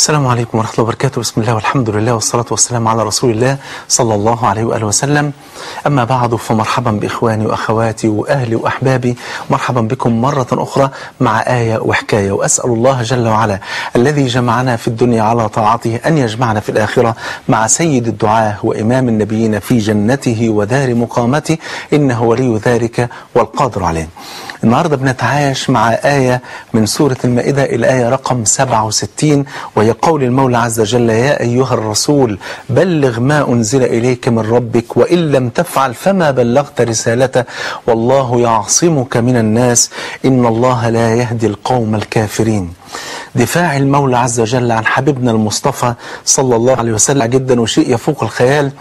السلام عليكم ورحمة الله وبركاته. بسم الله والحمد لله والصلاة والسلام على رسول الله صلى الله عليه وآله وسلم. أما بعد فمرحبا بإخواني وأخواتي وأهلي وأحبابي. مرحبا بكم مرة أخرى مع آية وحكاية. وأسأل الله جل وعلا الذي جمعنا في الدنيا على طاعته أن يجمعنا في الآخرة مع سيد الدعاة وإمام النبيين في جنته ودار مقامته. إنه ولي ذلك والقادر عليه. النهاردة بنتعايش مع آية من سورة المائدة الآية رقم 67 وهي قول المولى عز وجل يا أيها الرسول بلغ ما أنزل إليك من ربك وإن لم تفعل فما بلغت رسالته والله يعصمك من الناس إن الله لا يهدي القوم الكافرين. دفاع المولى عز وجل عن حبيبنا المصطفى صلى الله عليه وسلم. جدا وشيء يفوق الخيال.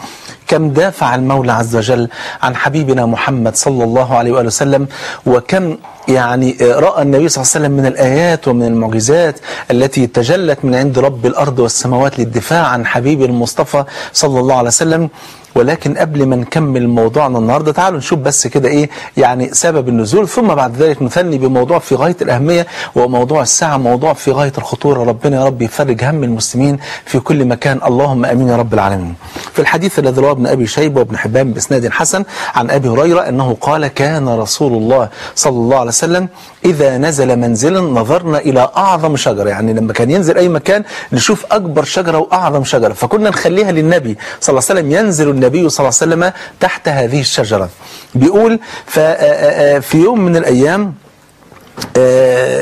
كم دافع المولى عز وجل عن حبيبنا محمد صلى الله عليه وآله وسلم وكم يعني رأى النبي صلى الله عليه وسلم من الآيات ومن المعجزات التي تجلت من عند رب الأرض والسماوات للدفاع عن حبيب المصطفى صلى الله عليه وسلم. ولكن قبل ما نكمل موضوعنا النهاردة تعالوا نشوف بس كده إيه يعني سبب النزول. ثم بعد ذلك نثني بموضوع في غاية الأهمية وموضوع الساعة موضوع في غاية الخطورة. ربنا يا رب يفرج هم المسلمين في كل مكان. اللهم أمين يا رب العالمين. في الحديث الذي رواه ابن أبي شيبة وابن حبان بإسناد حسن عن أبي هريرة أنه قال كان رسول الله صلى الله عليه وسلم إذا نزل منزلا نظرنا إلى أعظم شجرة. يعني لما كان ينزل أي مكان نشوف أكبر شجرة وأعظم شجرة. فكنا نخليها للنبي صلى الله عليه وسلم. ينزل النبي صلى الله عليه وسلم تحت هذه الشجرة. بيقول في يوم من الأيام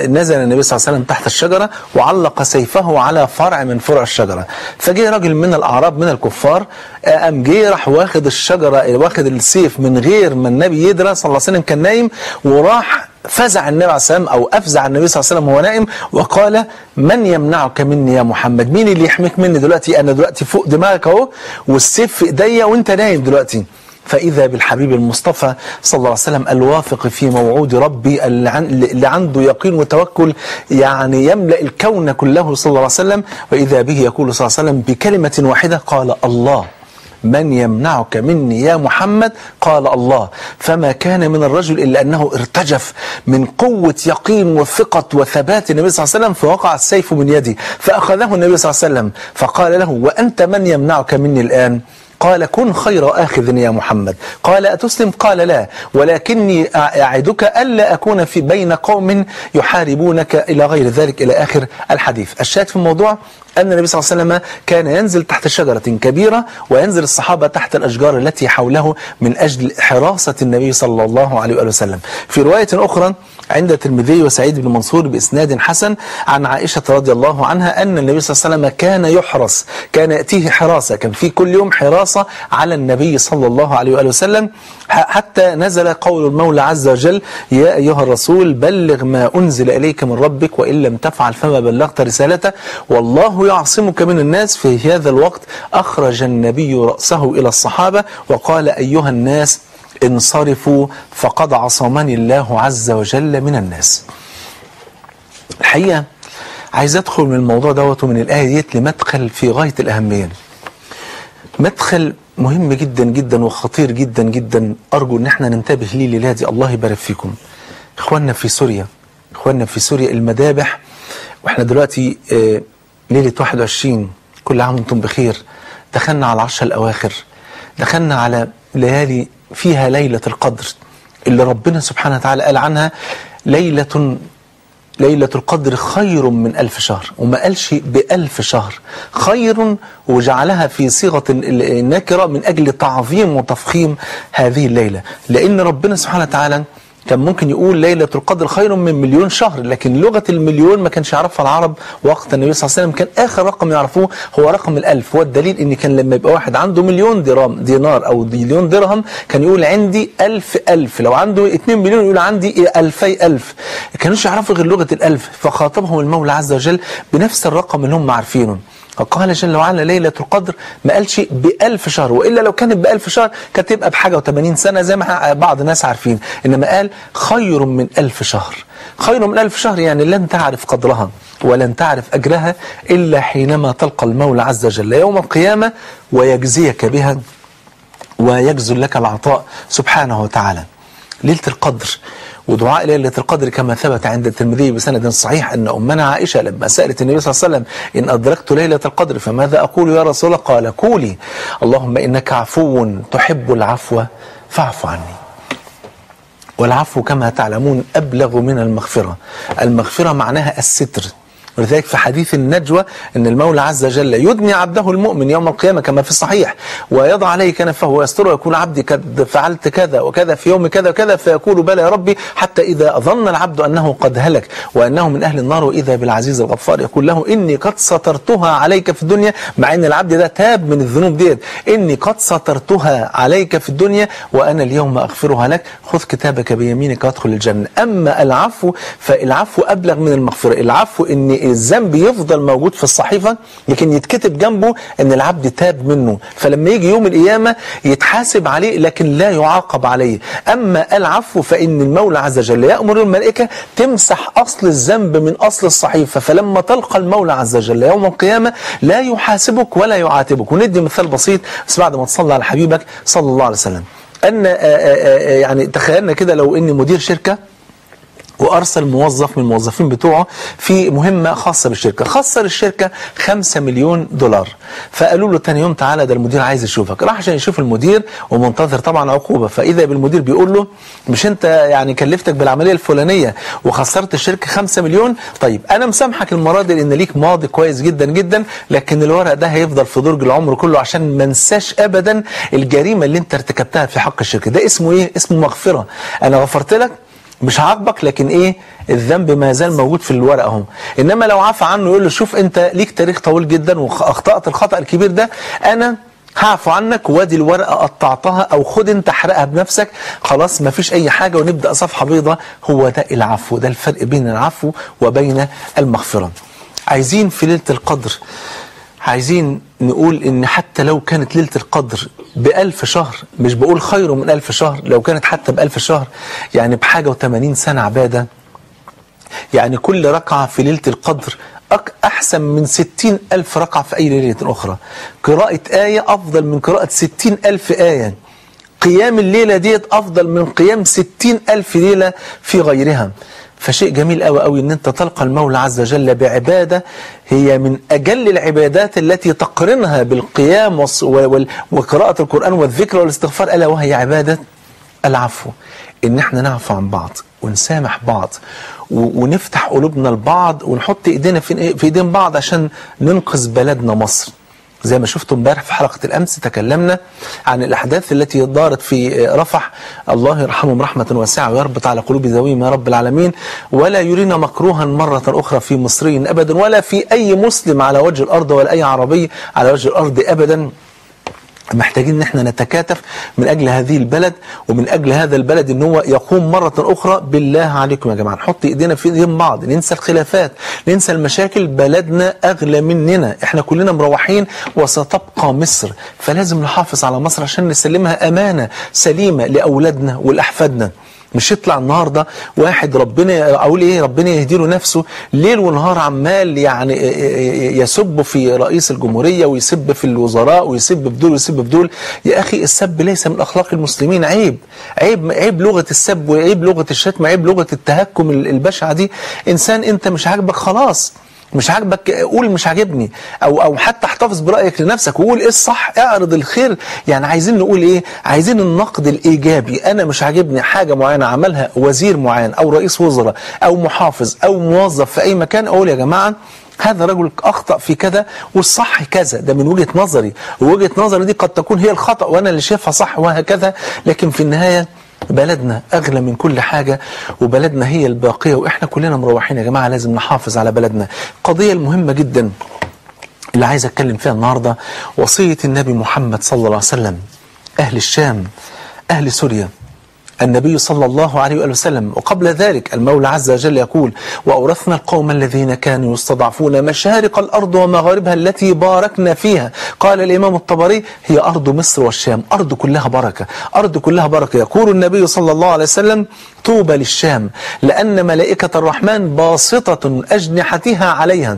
نزل النبي صلى الله عليه وسلم تحت الشجرة وعلق سيفه على فرع من فروع الشجرة. فجاء راجل من الأعراب من الكفار قام جه راح واخد الشجرة واخد السيف من غير ما النبي يدرى. صلى الله عليه وسلم كان نايم وراح فزع النبي عليه الصلاه والسلام أو أفزع النبي صلى الله عليه وسلم وهو نائم وقال من يمنعك مني يا محمد؟ مين اللي يحميك مني دلوقتي؟ أنا دلوقتي فوق دماغك أهو والسيف في إيديا وأنت نايم دلوقتي. فإذا بالحبيب المصطفى صلى الله عليه وسلم الواثق في موعود ربي اللي عنده يقين وتوكل يعني يملأ الكون كله صلى الله عليه وسلم وإذا به يقول صلى الله عليه وسلم بكلمة واحدة قال الله. من يمنعك مني يا محمد؟ قال الله. فما كان من الرجل إلا أنه ارتجف من قوة يقين وثقة وثبات النبي صلى الله عليه وسلم فوقع السيف من يده فأخذه النبي صلى الله عليه وسلم فقال له وأنت من يمنعك مني الآن؟ قال كن خير آخذ يا محمد. قال أتسلم؟ قال لا. ولكني أعدك ألا أكون في بين قوم يحاربونك إلى غير ذلك. إلى آخر الحديث. الشاهد في الموضوع أن النبي صلى الله عليه وسلم كان ينزل تحت شجرة كبيرة وينزل الصحابة تحت الأشجار التي حوله من أجل حراسة النبي صلى الله عليه وسلم. في رواية أخرى عند الترمذي وسعيد بن منصور بإسناد حسن عن عائشة رضي الله عنها أن النبي صلى الله عليه وسلم كان يحرس كان يأتيه حراسة كان في كل يوم حراسة على النبي صلى الله عليه وآله وسلم حتى نزل قول المولى عز وجل يا أيها الرسول بلغ ما أنزل إليك من ربك وإن لم تفعل فما بلغت رسالته والله يعصمك من الناس في هذا الوقت. أخرج النبي رأسه إلى الصحابة وقال أيها الناس انصرفوا فقد عصمني الله عز وجل من الناس. الحقيقة عايز أدخل من الموضوع دوت ومن الآية ديت لمدخل في غاية الأهمية. مدخل مهم جدا جدا وخطير جدا جدا. أرجو أن إحنا ننتبه ليه ليلادي الله يبارك فيكم. إخواننا في سوريا إخواننا في سوريا المذابح. وإحنا دلوقتي آه ليلة 21 كل عام وأنتم بخير. دخلنا على العشر الأواخر. دخلنا على ليالي فيها ليلة القدر. اللي ربنا سبحانه وتعالى قال عنها ليلة ليلة القدر خير من ألف شهر. وما قالش بألف شهر. خير وجعلها في صيغة النكرة من أجل تعظيم وتفخيم هذه الليلة. لأن ربنا سبحانه وتعالى كان ممكن يقول ليلة القدر خير من مليون شهر لكن لغة المليون ما كانش يعرفها العرب وقت النبي صلى الله عليه وسلم كان آخر رقم يعرفوه هو رقم الألف. والدليل إن كان لما يبقى واحد عنده مليون درام دينار أو مليون درهم كان يقول عندي ألف ألف. لو عنده 2 مليون يقول عندي ألفي ألف. كانوش يعرفوا غير لغة الألف فخاطبهم المولى عز وجل بنفس الرقم اللي هم عارفينه. فقال جل وعلا ليلة القدر ما قالش بألف شهر وإلا لو كانت بألف شهر كانت تبقى بحاجة وثمانين سنة زي ما بعض الناس عارفين. إنما قال خير من ألف شهر. خير من ألف شهر يعني لن تعرف قدرها ولن تعرف أجرها إلا حينما تلقى المولى عز وجل يوم القيامة ويجزيك بها ويجزل لك العطاء سبحانه وتعالى. ليلة القدر ودعاء ليلة القدر كما ثبت عند الترمذي بسند صحيح أن أمنا عائشة لما سألت النبي صلى الله عليه وسلم إن أدركت ليلة القدر فماذا أقول يا رسول الله؟ قال قولي. اللهم إنك عفو تحب العفو فاعف عني. والعفو كما تعلمون أبلغ من المغفرة. المغفرة معناها الستر. ولذلك في حديث النجوى أن المولى عز وجل يدني عبده المؤمن يوم القيامة كما في الصحيح ويضع عليه كنفه ويستره ويقول عبدي قد فعلت كذا وكذا في يوم كذا وكذا فيقول بلى يا ربي حتى إذا ظن العبد أنه قد هلك وأنه من أهل النار وإذا بالعزيز الغفار يقول له إني قد سترتها عليك في الدنيا مع أن العبد ده تاب من الذنوب ديت إني قد سترتها عليك في الدنيا وأنا اليوم أغفرها لك خذ كتابك بيمينك وادخل الجنة. أما العفو فالعفو أبلغ من المغفرة العفو إن الذنب يفضل موجود في الصحيفة لكن يتكتب جنبه إن العبد تاب منه. فلما يجي يوم القيامة يتحاسب عليه لكن لا يعاقب عليه. أما العفو فإن المولى عز وجل يأمر الملائكة تمسح أصل الذنب من أصل الصحيفة. فلما تلقى المولى عز وجل يوم القيامة لا يحاسبك ولا يعاتبك. وندي مثال بسيط بس بعد ما تصلى على حبيبك صلى الله عليه وسلم. أن آآ آآ يعني تخيلنا كده لو إني مدير شركة وأرسل موظف من الموظفين بتوعه في مهمة خاصة بالشركة. خاصة للشركه 5 مليون دولار. فقالوا له تاني يوم تعالى ده المدير عايز يشوفك. راح عشان يشوف المدير ومنتظر طبعا عقوبة. فإذا بالمدير بيقول له مش أنت يعني كلفتك بالعملية الفلانية وخسرت الشركة 5 مليون؟ طيب أنا مسامحك المرة دي لأن ليك ماضي كويس جدا جدا لكن الورق ده هيفضل في درج العمر كله عشان ما انساش ابدا الجريمة اللي أنت ارتكبتها في حق الشركة. ده اسمه إيه؟ اسمه مغفرة. أنا غفرت لك مش هعاقبك لكن إيه؟ الذنب ما زال موجود في الورقه اهو إنما لو عفى عنه يقول له شوف أنت ليك تاريخ طويل جدا وأخطأت الخطأ الكبير ده أنا هعفو عنك وأدي الورقة قطعتها أو خد أنت احرقها بنفسك. خلاص ما فيش أي حاجة ونبدأ صفحة بيضاء. هو ده العفو ده الفرق بين العفو وبين المغفرة. عايزين في ليلة القدر عايزين نقول إن حتى لو كانت ليلة القدر بألف شهر مش بقول خير من ألف شهر لو كانت حتى بألف شهر يعني بحاجة وثمانين سنة عبادة يعني كل ركعة في ليلة القدر أحسن من ستين ألف ركعة في أي ليلة أخرى. قراءة آية أفضل من قراءة ستين ألف آية. قيام الليلة ديت أفضل من قيام ستين ألف ليلة في غيرها. فشيء جميل قوي قوي إن أنت تلقى المولى عز وجل بعبادة هي من أجل العبادات التي تقرنها بالقيام وقراءة القرآن والذكر والاستغفار ألا وهي عبادة العفو. إن إحنا نعفو عن بعض ونسامح بعض ونفتح قلوبنا لبعض ونحط إيدينا في إيدين بعض عشان ننقذ بلدنا مصر. زي ما شفتوا امبارح في حلقة الأمس تكلمنا عن الأحداث التي دارت في رفح الله يرحمهم رحمة واسعة ويربط على قلوب ذويهم يا رب العالمين. ولا يرينا مكروها مرة أخرى في مصري أبدا ولا في أي مسلم على وجه الأرض ولا أي عربي على وجه الأرض أبدا. محتاجين إن إحنا نتكاتف من أجل هذه البلد ومن أجل هذا البلد إن هو يقوم مرة أخرى بالله عليكم يا جماعة. نحط إيدينا في إيدين بعض ننسى الخلافات ننسى المشاكل. بلدنا أغلى مننا. إحنا كلنا مروحين وستبقى مصر. فلازم نحافظ على مصر عشان نسلمها أمانة سليمة لأولادنا ولأحفادنا. مش يطلع النهارده واحد ربنا أقول إيه ربنا يهدي له نفسه ليل ونهار عمال يعني يسب في رئيس الجمهورية ويسب في الوزراء ويسب في دول ويسب في دول. يا أخي السب ليس من أخلاق المسلمين عيب عيب عيب لغة السب وعيب لغة الشتم عيب لغة التهكم البشعة دي. إنسان أنت مش عاجبك خلاص. مش عاجبك قول مش عاجبني. أو أو حتى احتفظ برأيك لنفسك وقول إيه الصح اعرض الخير. يعني عايزين نقول إيه؟ عايزين النقد الإيجابي. أنا مش عاجبني حاجة معينة عملها وزير معين أو رئيس وزراء أو محافظ أو موظف في أي مكان أقول يا جماعة هذا رجل أخطأ في كذا والصح كذا. ده من وجهة نظري. ووجهة نظري دي قد تكون هي الخطأ وأنا اللي شايفها صح وهكذا. لكن في النهاية بلدنا أغلى من كل حاجة وبلدنا هي الباقية وإحنا كلنا مروحين يا جماعة لازم نحافظ على بلدنا. القضية المهمة جدا اللي عايز أتكلم فيها النهاردة وصية النبي محمد صلى الله عليه وسلم أهل الشام أهل سوريا. النبي صلى الله عليه وسلم. وقبل ذلك المولى عز وجل يقول وأورثنا القوم الذين كانوا يستضعفون مشارق الأرض ومغاربها التي باركنا فيها. قال الإمام الطبري هي أرض مصر والشام أرض كلها بركة أرض كلها بركة. يقول النبي صلى الله عليه وسلم طوبى للشام لأن ملائكة الرحمن باسطة أجنحتها عليها.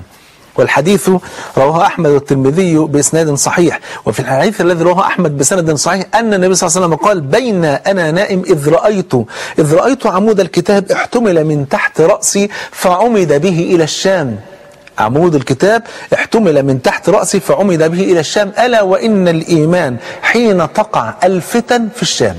والحديث رواه أحمد والترمذي بإسناد صحيح. وفي الحديث الذي رواه أحمد بسند صحيح أن النبي صلى الله عليه وسلم قال بين أنا نائم إذ رأيت إذ رأيت عمود الكتاب احتمل من تحت رأسي فعمد به إلى الشام. عمود الكتاب احتمل من تحت رأسي فعمد به إلى الشام. ألا وإن الإيمان حين تقع الفتن في الشام.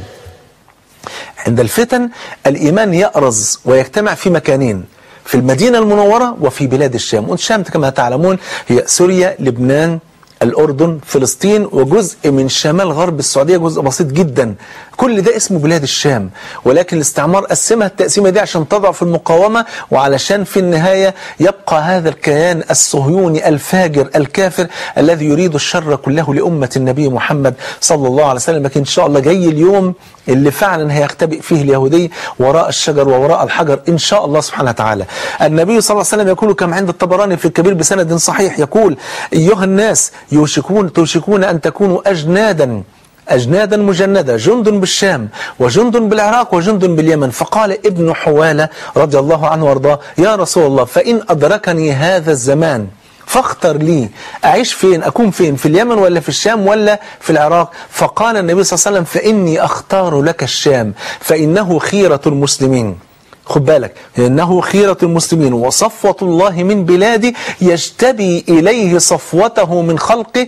عند الفتن الإيمان يأرز ويجتمع في مكانين. في المدينة المنورة وفي بلاد الشام. والشام كما تعلمون هي سوريا لبنان الأردن فلسطين وجزء من شمال غرب السعودية جزء بسيط جدا. كل ده اسمه بلاد الشام. ولكن الاستعمار قسمها التقسيمة دي عشان تضعف المقاومة وعلشان في النهاية يبقى هذا الكيان الصهيوني الفاجر الكافر الذي يريد الشر كله لأمة النبي محمد صلى الله عليه وسلم. لكن إن شاء الله جاي اليوم اللي فعلا هيختبئ فيه اليهودي وراء الشجر ووراء الحجر إن شاء الله سبحانه وتعالى. النبي صلى الله عليه وسلم يقول كما عند الطبراني في الكبير بسند صحيح يقول أيها الناس يوشكون توشكون أن تكونوا أجنادا أجنادا مجندة جند بالشام وجند بالعراق وجند باليمن. فقال ابن حوالة رضي الله عنه وأرضاه يا رسول الله فإن أدركني هذا الزمان فاختر لي أعيش فين أكون فين في اليمن ولا في الشام ولا في العراق؟ فقال النبي صلى الله عليه وسلم فإني أختار لك الشام فإنه خيرة المسلمين. خد بالك إنه خيرة المسلمين وصفوة الله من بلادي يجتبي إليه صفوته من خلقه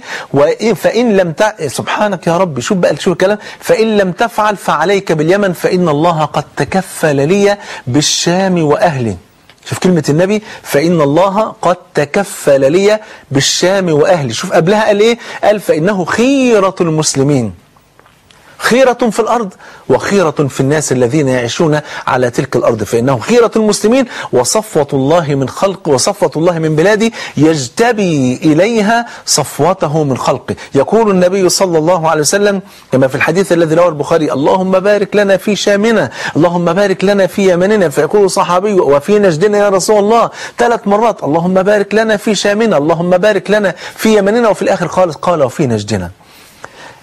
فإن لم ت... سبحانك يا رب شوف بقى شوف الكلام. فإن لم تفعل فعليك باليمن فإن الله قد تكفل لي بالشام وأهله شوف كلمة النبي فإن الله قد تكفل لي بالشام وأهلي. شوف قبلها قال إيه؟ قال فإنه خيرة المسلمين. خيرة في الأرض وخيرة في الناس الذين يعيشون على تلك الأرض فإنه خيرة المسلمين. وصفوة الله من خلق وصفوة الله من بلادي يجتبي إليها صفوته من خلقه يقول النبي صلى الله عليه وسلم كما في الحديث الذي رواه البخاري اللهم بارك لنا في شامنا اللهم بارك لنا في يمننا. فيقول صحابي وفي نجدنا يا رسول الله. ثلاث مرات اللهم بارك لنا في شامنا اللهم بارك لنا في يمننا. وفي الآخر خالص قال وفي نجدنا.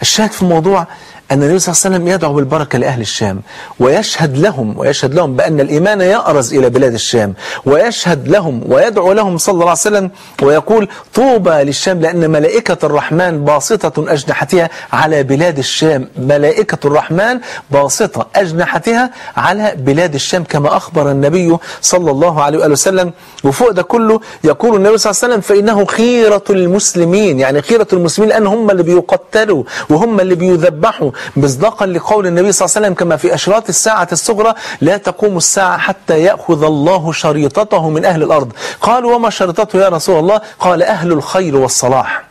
الشاهد في الموضوع أن النبي صلى الله عليه وسلم يدعو بالبركة لأهل الشام ويشهد لهم ويشهد لهم بأن الإيمان يأرز إلى بلاد الشام ويشهد لهم ويدعو لهم صلى الله عليه وسلم ويقول طوبى للشام لأن ملائكة الرحمن باسطة أجنحتها على بلاد الشام. ملائكة الرحمن باسطة أجنحتها على بلاد الشام كما أخبر النبي صلى الله عليه وآله وسلم. وفوق ده كله يقول النبي صلى الله عليه وسلم فإنه خيرة المسلمين يعني خيرة المسلمين لأن هم اللي بيقتلوا وهم اللي بيذبحوا مصداقا لقول النبي صلى الله عليه وسلم كما في أشراط الساعة الصغرى لا تقوم الساعة حتى يأخذ الله شريطته من أهل الأرض. قالوا وما شريطته يا رسول الله؟ قال أهل الخير والصلاح.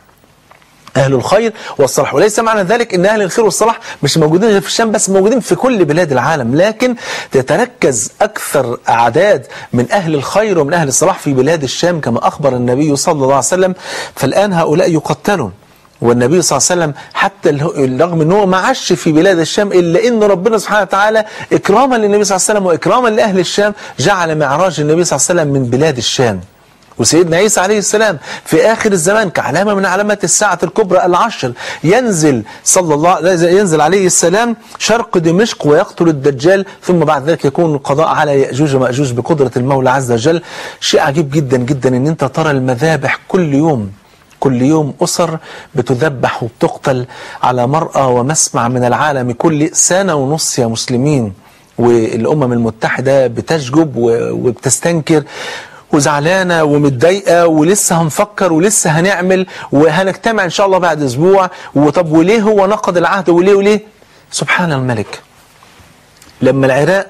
أهل الخير والصلاح. وليس معنى ذلك أن أهل الخير والصلاح مش موجودين غير في الشام بس موجودين في كل بلاد العالم. لكن تتركز أكثر أعداد من أهل الخير ومن أهل الصلاح في بلاد الشام كما أخبر النبي صلى الله عليه وسلم. فالآن هؤلاء يقتلون. والنبي صلى الله عليه وسلم حتى رغم إن هو ما عاش في بلاد الشام إلا إن ربنا سبحانه وتعالى إكراما للنبي صلى الله عليه وسلم وإكراما لأهل الشام جعل معراج النبي صلى الله عليه وسلم من بلاد الشام. وسيدنا عيسى عليه السلام في آخر الزمان كعلامة من علامات الساعة الكبرى العشر ينزل صلى الله ينزل عليه السلام شرق دمشق ويقتل الدجال ثم بعد ذلك يكون القضاء على يأجوج ومأجوج بقدرة المولى عز وجل. شيء عجيب جدا جدا إن أنت ترى المذابح كل يوم. كل يوم أسر بتذبح وبتقتل على مرأى ومسمع من العالم كل سنة ونص يا مسلمين. والأمم المتحدة بتشجب وبتستنكر وزعلانة ومتضايقة ولسه هنفكر ولسه هنعمل وهنجتمع إن شاء الله بعد أسبوع. وطب وليه هو نقض العهد وليه وليه؟ سبحان الملك. لما العراق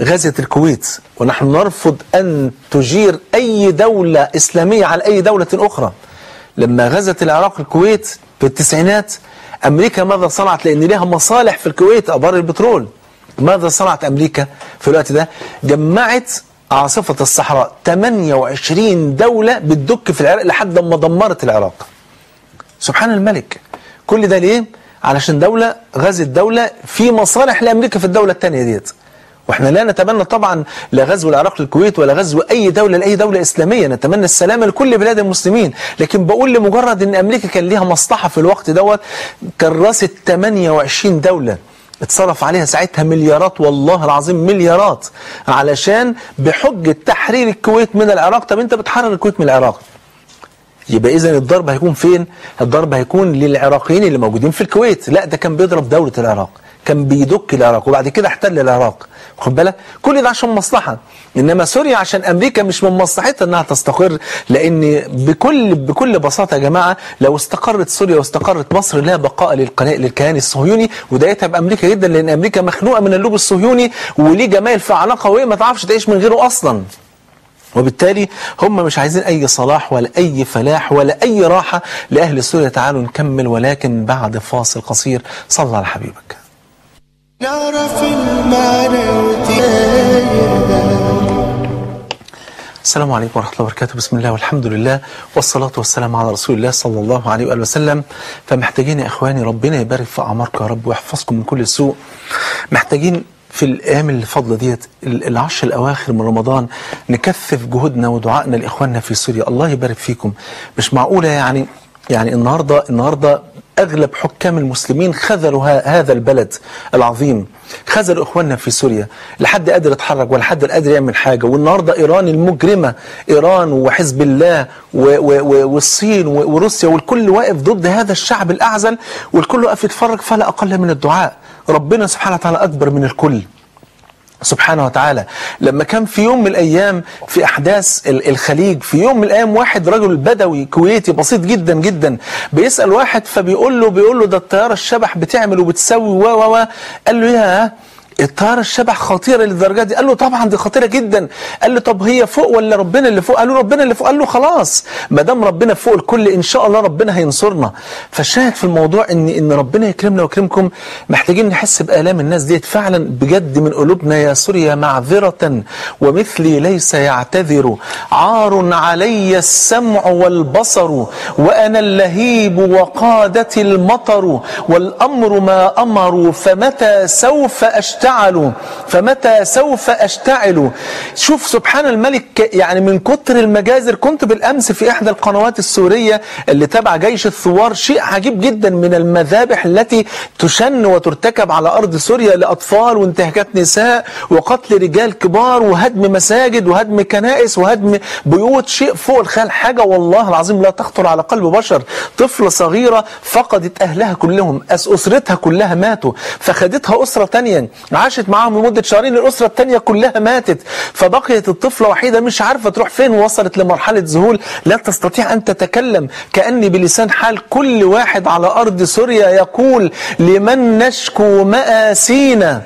غزت الكويت ونحن نرفض أن تجير أي دولة إسلامية على أي دولة أخرى. لما غزت العراق الكويت في التسعينات أمريكا ماذا صنعت؟ لأن لها مصالح في الكويت أبار البترول. ماذا صنعت أمريكا في الوقت ده؟ جمعت عاصفة الصحراء 28 دولة بتدك في العراق لحد ما دمرت العراق. سبحان الملك. كل ده ليه؟ علشان دولة غزت دولة في مصالح لأمريكا في الدولة الثانية ديت. وإحنا لا نتمنى طبعا لا غزو العراق للكويت ولا غزو أي دولة لأي دولة إسلامية. نتمنى السلامه لكل بلاد المسلمين. لكن بقول لمجرد إن أمريكا كان ليها مصلحة في الوقت دوت كرست 28 دولة اتصرف عليها ساعتها مليارات والله العظيم مليارات علشان بحجه تحرير الكويت من العراق. طب أنت بتحرر الكويت من العراق؟ يبقى اذا الضرب هيكون فين؟ الضرب هيكون للعراقيين اللي موجودين في الكويت. لا ده كان بيضرب دولة العراق كان بيدك العراق وبعد كده احتل العراق. خد بالك؟ كل ده عشان مصلحة. إنما سوريا عشان أمريكا مش من مصلحتها إنها تستقر لأن بكل بكل بساطة يا جماعة لو استقرت سوريا واستقرت مصر لا بقاء للقناة للكيان الصهيوني وده يتعب أمريكا جدا لأن أمريكا مخنوقة من اللوب الصهيوني وليه جمايل في علاقة وهي ما تعرفش تعيش من غيره أصلا. وبالتالي هم مش عايزين أي صلاح ولا أي فلاح ولا أي راحة لأهل سوريا. تعالوا نكمل ولكن بعد فاصل قصير. صلى على حبيبك. نعرف المعنى السلام عليكم ورحمة الله وبركاته. بسم الله والحمد لله والصلاة والسلام على رسول الله صلى الله عليه وآله وسلم. فمحتاجين يا إخواني ربنا يبارك في أعماركم يا رب ويحفظكم من كل سوء. محتاجين في الأيام الفضلة ديت العشر الأواخر من رمضان نكثف جهودنا ودعائنا لإخواننا في سوريا. الله يبارك فيكم. مش معقولة يعني يعني النهاردة النهاردة أغلب حكام المسلمين خذلوا هذا البلد العظيم. خذلوا إخواننا في سوريا. لحد قادر يتحرك ولا حد قادر يعمل حاجة. والنهاردة إيران المجرمة. إيران وحزب الله والصين وروسيا والكل واقف ضد هذا الشعب الأعزل. والكل واقف يتفرج فلا أقل من الدعاء. ربنا سبحانه وتعالى أكبر من الكل. سبحانه وتعالى. لما كان في يوم من الأيام في أحداث ال- الخليج في يوم من الأيام واحد رجل بدوي كويتي بسيط جدا جدا بيسأل واحد فبيقول له بيقول له ده الطيارة الشبح بتعمل وبتسوي و و قال له يا الطيارة الشبح خطيرة للدرجة دي؟ قال له طبعا دي خطيرة جدا. قال له طب هي فوق ولا ربنا اللي فوق؟ قال له ربنا اللي فوق. قال له خلاص ما دام ربنا فوق الكل إن شاء الله ربنا هينصرنا. فالشاهد في الموضوع ان إن ربنا يكرمنا ويكرمكم. محتاجين نحس بآلام الناس ديت فعلا بجد من قلوبنا. يا سوريا معذرة ومثلي ليس يعتذر. عار علي السمع والبصر وأنا اللهيب وقادتي المطر. والأمر ما أمروا فمتى سوف أشتعل فمتى سوف أشتعل؟ شوف سبحان الملك يعني من كتر المجازر كنت بالأمس في إحدى القنوات السورية اللي تبع جيش الثوار شيء عجيب جدا من المذابح التي تشن وترتكب على أرض سوريا لأطفال وانتهاكات نساء وقتل رجال كبار وهدم مساجد وهدم كنائس وهدم بيوت شيء فوق الخيال. حاجة والله العظيم لا تخطر على قلب بشر. طفلة صغيرة فقدت أهلها كلهم أس أسرتها كلها ماتوا فخدتها أسرة تانية. عاشت معاهم لمدة شهرين الأسرة التانية كلها ماتت. فبقيت الطفلة وحيدة مش عارفة تروح فين ووصلت لمرحلة ذهول. لا تستطيع أن تتكلم. كأني بلسان حال كل واحد على أرض سوريا يقول لمن نشكو مآسينا؟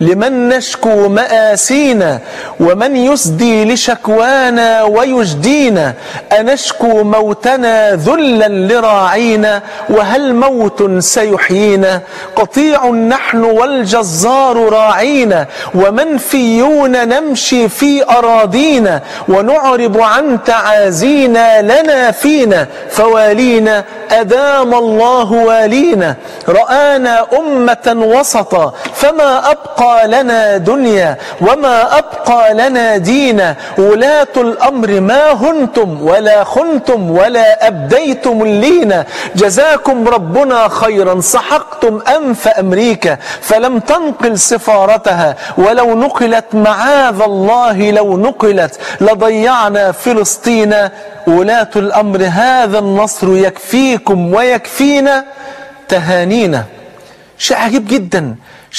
لمن نشكو مآسينا ومن يسدي لشكوانا ويجدينا؟ أنشكو موتنا ذلا لراعينا؟ وهل موت سيحيينا؟ قطيع نحن والجزار راعينا. ومنفيون نمشي في أراضينا؟ ونعرب عن تعازينا لنا فينا. فوالينا أدام الله والينا. رآنا أمة وسطا فما أبقى لنا دنيا وما أبقى لنا دينا. ولاة الأمر ما هنتم ولا خنتم ولا أبديتم اللينا. جزاكم ربنا خيرا. سحقتم أنف أمريكا فلم تنقل سفارتها. ولو نقلت معاذ الله لو نقلت لضيعنا فلسطين. ولاة الأمر هذا النصر يكفيكم ويكفينا. تهانينا. شيء عجيب جدا.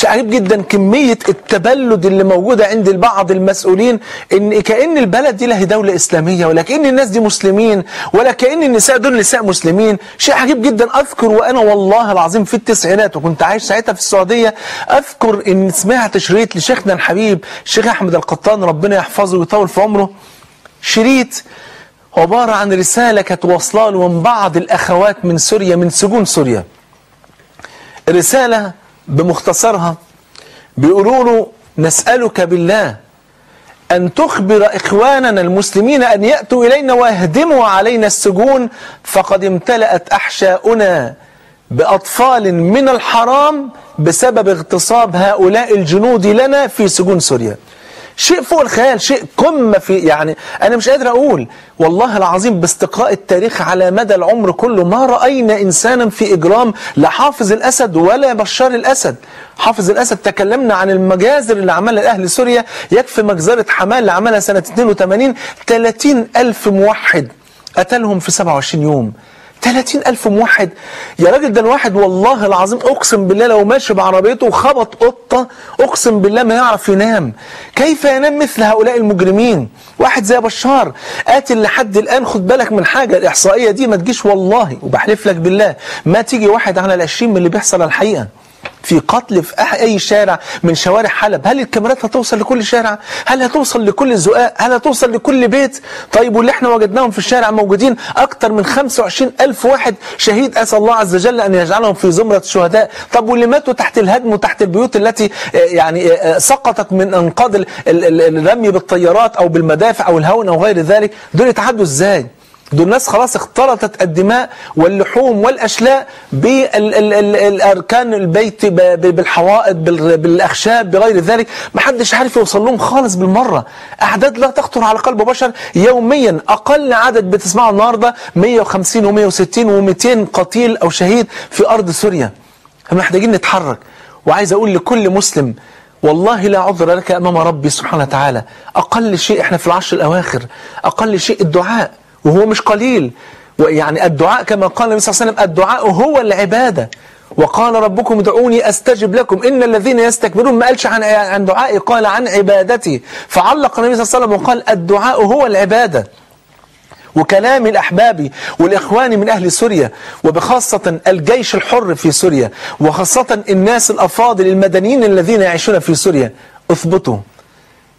عجيب جدا كمية التبلد اللي موجودة عند بعض المسؤولين إن كأن البلد دي لها دولة إسلامية ولا كأن الناس دي مسلمين ولا كأن النساء دول نساء مسلمين. شيء عجيب جدا. أذكر وأنا والله العظيم في التسعينات وكنت عايش ساعتها في السعودية أذكر إن سمعت شريط لشيخنا الحبيب الشيخ أحمد القطان ربنا يحفظه ويطول في عمره. شريط عبارة عن رسالة كانت واصلة له من بعض الأخوات من سوريا من سجون سوريا. رسالة بمختصرها بيقولوا له نسألك بالله أن تخبر إخواننا المسلمين أن يأتوا إلينا ويهدموا علينا السجون فقد امتلأت أحشاؤنا بأطفال من الحرام بسبب اغتصاب هؤلاء الجنود لنا في سجون سوريا. شيء فوق الخيال شيء قمة في يعني أنا مش قادر أقول. والله العظيم باستقراء التاريخ على مدى العمر كله ما رأينا إنسانا في إجرام لا حافظ الأسد ولا بشار الأسد. حافظ الأسد تكلمنا عن المجازر اللي عملها أهل سوريا. يكفي مجزرة حمال اللي عملها سنة 82 30 ألف موحد قتلهم في 27 يوم. 30 ألف موحد. يا راجل ده الواحد والله العظيم أقسم بالله لو ماشي بعربيته وخبط قطة أقسم بالله ما يعرف ينام. كيف ينام مثل هؤلاء المجرمين؟ واحد زي بشار. قاتل لحد الآن خد بالك من حاجة الإحصائية دي ما تجيش والله. وبحلف لك بالله ما تيجي واحد على العشرين من اللي بيحصل الحقيقة. في قتل في أي شارع من شوارع حلب. هل الكاميرات هتوصل لكل شارع؟ هل هتوصل لكل الزقاق؟ هل هتوصل لكل بيت؟ طيب واللي إحنا وجدناهم في الشارع موجودين أكتر من 25 ألف واحد شهيد اسال الله عز وجل أن يجعلهم في زمرة الشهداء. طب واللي ماتوا تحت الهدم وتحت البيوت التي آه، يعني آه، آه، سقطت من أنقاض ال- ال- ال- الرمي بالطيارات أو بالمدافع أو الهون أو غير ذلك دول يتعدوا إزاي؟ دول ناس خلاص اختلطت الدماء واللحوم والأشلاء بالأركان البيت بالحوائط بال- بالأخشاب بغير ذلك. محدش عارف يوصل لهم خالص بالمرة. أعداد لا تخطر على قلب بشر يوميا. أقل عدد بتسمعه النهاردة 150 و160 و200 قتيل أو شهيد في أرض سوريا. محتاجين نتحرك. وعايز أقول لكل مسلم والله لا عذر لك أمام ربي سبحانه وتعالى. أقل شيء إحنا في العشر الأواخر. أقل شيء الدعاء. وهو مش قليل. ويعني الدعاء كما قال النبي صلى الله عليه وسلم الدعاء هو العبادة. وقال ربكم ادعوني أستجب لكم. إن الذين يستكبرون ما قالش عن عن دعائي قال عن عبادتي. فعلق النبي صلى الله عليه وسلم وقال الدعاء هو العبادة. وكلام الأحباب والإخوان من أهل سوريا وبخاصة الجيش الحر في سوريا وخاصة الناس الأفاضل المدنيين الذين يعيشون في سوريا اثبتوا.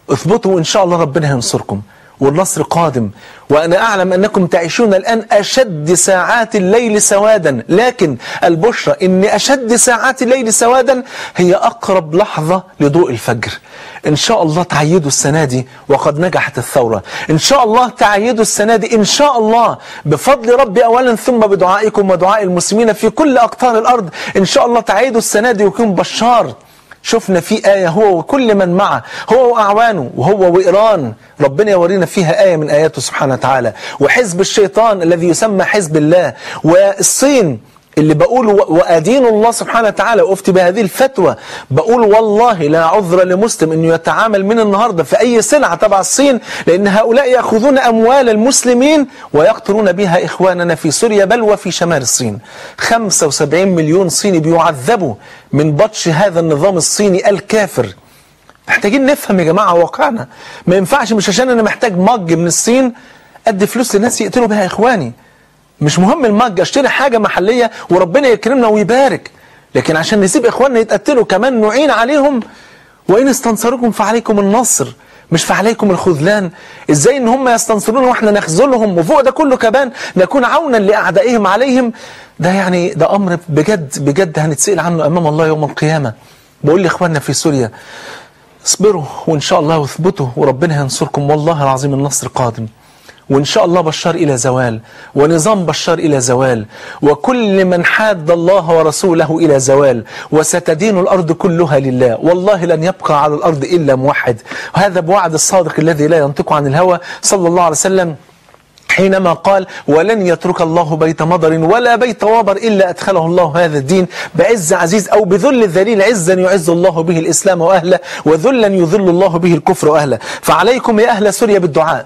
اثبتوا إن شاء الله ربنا هينصركم والنصر قادم. وأنا أعلم أنكم تعيشون الآن أشد ساعات الليل سوادا. لكن البشرى أن أشد ساعات الليل سوادا هي أقرب لحظة لضوء الفجر. إن شاء الله تعيدوا السنة دي وقد نجحت الثورة. إن شاء الله تعيدوا السنة دي إن شاء الله بفضل ربي أولا ثم بدعائكم ودعاء المسلمين في كل أقطار الأرض. إن شاء الله تعيدوا السنة دي ويكون بشار. شفنا في آية هو وكل من معه هو وأعوانه وهو وإيران. ربنا يورينا فيها آية من آياته سبحانه وتعالى. وحزب الشيطان الذي يسمى حزب الله والصين اللي بقول وأدين الله سبحانه وتعالى وأفتي بهذه الفتوى بقول والله لا عذر لمسلم أنه يتعامل من النهاردة في أي سلعة تبع الصين لأن هؤلاء يأخذون أموال المسلمين ويقتلون بها إخواننا في سوريا بل وفي شمال الصين. 75 مليون صيني بيعذبوا من بطش هذا النظام الصيني الكافر. محتاجين نفهم يا جماعة واقعنا. ما ينفعش مش عشان أنا محتاج مج من الصين أدي فلوس لناس يقتلوا بها إخواني. مش مهم المج اشتري حاجة محلية وربنا يكرمنا ويبارك. لكن عشان نسيب إخواننا يتقتلوا كمان نعين عليهم وإن استنصركم فعليكم النصر مش فعليكم الخذلان. إزاي إن هم يستنصرون وإحنا نخذلهم وفوق ده كله كمان نكون عونا لأعدائهم عليهم؟ ده يعني ده أمر بجد بجد هنتسأل عنه أمام الله يوم القيامة. بقول لإخواننا في سوريا اصبروا وإن شاء الله واثبتوا وربنا ينصركم والله العظيم النصر قادم. وإن شاء الله بشار إلى زوال ونظام بشار إلى زوال وكل من حاد الله ورسوله إلى زوال وستدين الأرض كلها لله. والله لن يبقى على الأرض إلا موحد. وهذا بوعد الصادق الذي لا ينطق عن الهوى صلى الله عليه وسلم حينما قال ولن يترك الله بيت مضر ولا بيت وابر إلا أدخله الله هذا الدين بعز عزيز أو بذل ذليل عزا يعز الله به الإسلام وأهله وذلا يذل الله به الكفر وأهله. فعليكم يا أهل سوريا بالدعاء.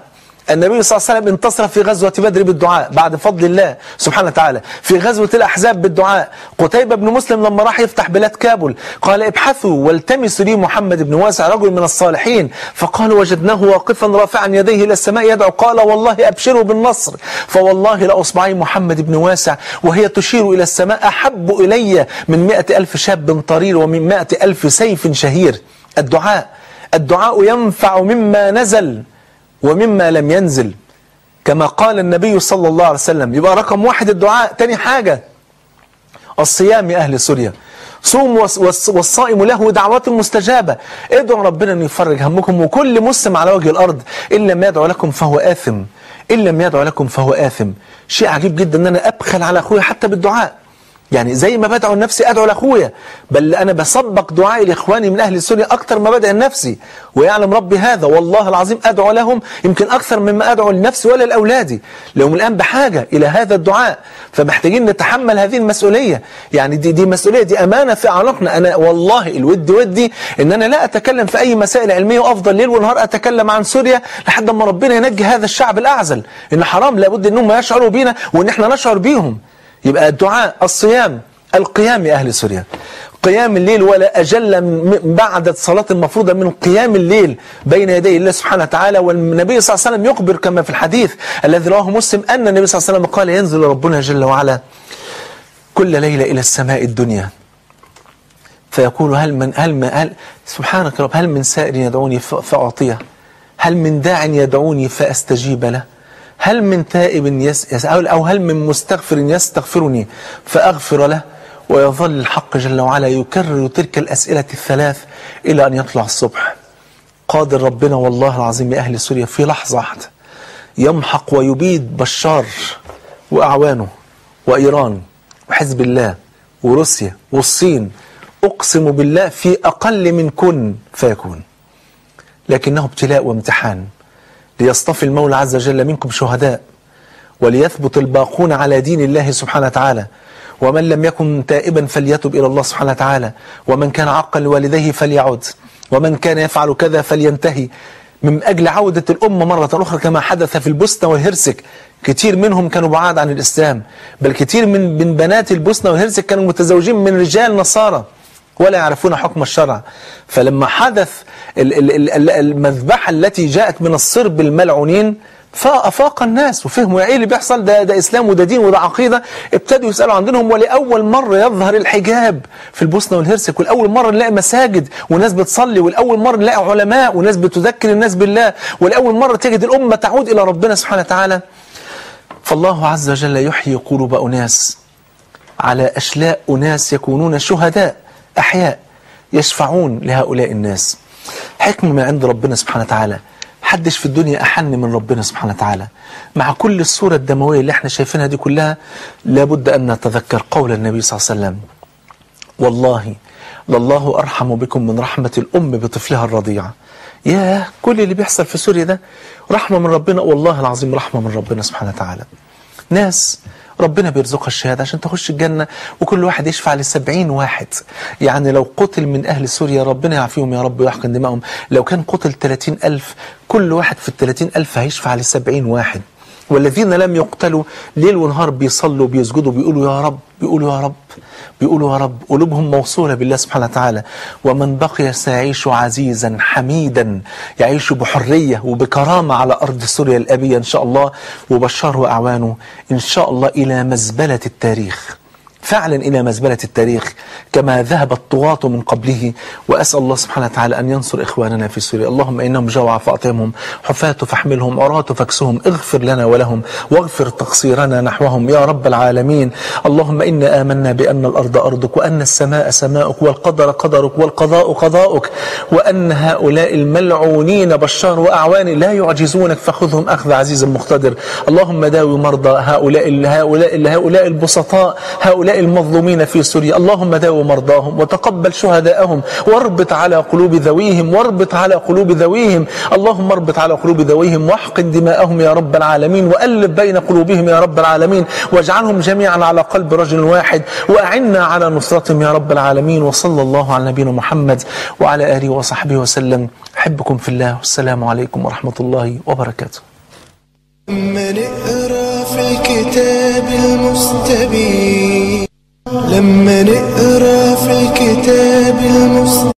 النبي صلى الله عليه وسلم انتصر في غزوة بدر بالدعاء بعد فضل الله سبحانه وتعالى. في غزوة الأحزاب بالدعاء. قتيبة بن مسلم لما راح يفتح بلاد كابل قال ابحثوا والتمسوا لي محمد بن واسع رجل من الصالحين. فقالوا وجدناه واقفا رافعا يديه إلى السماء يدعو. قال والله أبشروا بالنصر. فوالله لأصبعي محمد بن واسع وهي تشير إلى السماء أحب إلي من مئة ألف شاب طرير ومن مئة ألف سيف شهير. الدعاء. الدعاء ينفع مما نزل. ومما لم ينزل. كما قال النبي صلى الله عليه وسلم يبقى رقم واحد الدعاء تاني حاجة الصيام يا أهل سوريا. صوم والص- والص- والصائم له دعوات مستجابة. ادعوا ربنا أن يفرج همكم وكل مسلم على وجه الأرض. إن لم يدعو لكم فهو آثم. إن لم يدعو لكم فهو آثم. شيء عجيب جدا أن أنا أبخل على أخويا حتى بالدعاء. يعني زي ما بدعو لنفسي أدعو لأخويا بل أنا بسبق دعائي لاخواني من أهل سوريا أكثر ما بدعي لنفسي ويعلم ربي هذا والله العظيم أدعو لهم يمكن أكثر مما أدعو لنفسي ولا لأولادي. لهم الآن بحاجة إلى هذا الدعاء فمحتاجين نتحمل هذه المسؤولية. يعني دي دي مسؤولية دي أمانة في عنقنا أنا والله الود ودي إن أنا لا أتكلم في أي مسائل علمية وأفضل ليل ونهار أتكلم عن سوريا لحد ما ربنا ينجي هذا الشعب الأعزل. إن حرام لابد إنهم يشعروا بينا وان إحنا نشعر بيهم. يبقى الدعاء الصيام القيام يا أهل سوريا. قيام الليل ولا أجل من بعد الصلاة المفروضة من قيام الليل بين يدي الله سبحانه وتعالى والنبي صلى الله عليه وسلم يخبر كما في الحديث الذي رواه مسلم أن النبي صلى الله عليه وسلم قال ينزل ربنا جل وعلا كل ليلة إلى السماء الدنيا فيقول هل من هل من هل سبحانك رب هل من سائر يدعوني فأعطيه هل من داع يدعوني فأستجيب له؟ هل من تائب يس أو هل من مستغفر يستغفرني فأغفر له ويظل الحق جل وعلا يكرر تلك الأسئلة الثلاث إلى أن يطلع الصبح. قادر ربنا والله العظيم يا أهل سوريا في لحظة واحدة. يمحق ويبيد بشار وأعوانه وإيران وحزب الله وروسيا والصين. أقسم بالله في أقل من كن فيكون. لكنه ابتلاء وامتحان. ليصطفي المولى عز وجل منكم شهداء وليثبت الباقون على دين الله سبحانه وتعالى. ومن لم يكن تائبا فليتب إلى الله سبحانه وتعالى. ومن كان عقا لوالديه فليعد. ومن كان يفعل كذا فلينتهي. من أجل عودة الأمة مرة أخرى كما حدث في البوسنة والهرسك كتير منهم كانوا بعاد عن الإسلام. بل كتير من, من بنات البوسنة والهرسك كانوا متزوجين من رجال نصارى. ولا يعرفون حكم الشرع. فلما حدث المذبحة التي جاءت من الصرب الملعونين فأفاق الناس وفهموا إيه اللي بيحصل؟ ده ده إسلام وده دين وده عقيدة. ابتدوا يسألوا عن دينهم ولاول مرة يظهر الحجاب في البوسنة والهرسك والأول مرة نلاقي مساجد وناس بتصلي والأول مرة نلاقي علماء وناس بتذكر الناس بالله والأول مرة تجد الأمة تعود إلى ربنا سبحانه وتعالى. فالله عز وجل يحيي قلوب أناس على أشلاء أناس يكونون شهداء. أحياء يشفعون لهؤلاء الناس. حكمه من عند ربنا سبحانه وتعالى. حدش في الدنيا أحن من ربنا سبحانه وتعالى. مع كل الصورة الدموية اللي إحنا شايفينها دي كلها لابد أن نتذكر قول النبي صلى الله عليه وسلم. والله لله أرحم بكم من رحمة الأم بطفلها الرضيع يا كل اللي بيحصل في سوريا ده رحمة من ربنا والله العظيم رحمة من ربنا سبحانه وتعالى. ناس ربنا بيرزقها الشهادة عشان تخش الجنة وكل واحد يشفع لسبعين واحد. يعني لو قتل من أهل سوريا ربنا يعافيهم يا رب ويحقن دمائهم. لو كان قتل 30 ألف كل واحد في الثلاثين ألف هيشفع لسبعين واحد. والذين لم يقتلوا ليل ونهار بيصلوا بيسجدوا بيقولوا يا رب بيقولوا يا رب بيقولوا يا رب. قلوبهم موصولة بالله سبحانه وتعالى. ومن بقي سيعيش عزيزا حميدا يعيش بحرية وبكرامة على أرض سوريا الأبية إن شاء الله وبشار وأعوانه إن شاء الله إلى مزبلة التاريخ. فعلا إلى مزبلة التاريخ كما ذهب الطغاة من قبله وأسأل الله سبحانه وتعالى أن ينصر إخواننا في سوريا. اللهم إنهم جوع فأطعمهم حفاة فاحملهم عراة فاكسهم اغفر لنا ولهم واغفر تقصيرنا نحوهم. يا رب العالمين اللهم إنا آمنا بأن الأرض أرضك وأن السماء سماؤك والقدر قدرك والقضاء قضاؤك وأن هؤلاء الملعونين بشار وأعوان لا يعجزونك فخذهم أخذ عزيز مقتدر. اللهم داوي مرضى هؤلاء هؤلاء هؤلاء البسطاء هؤلاء المظلومين في سوريا. اللهم داو مرضاهم وتقبل شهداءهم واربط على قلوب ذويهم واربط على قلوب ذويهم. اللهم اربط على قلوب ذويهم واحقن دماءهم يا رب العالمين وألف بين قلوبهم يا رب العالمين واجعلهم جميعا على قلب رجل واحد وأعنا على نصرتهم يا رب العالمين. وصلى الله على نبينا محمد وعلى آله وصحبه وسلم. أحبكم في الله. والسلام عليكم ورحمة الله وبركاته. لما نقرا في الكتاب المستبين. لما نقرا في الكتاب المستبين.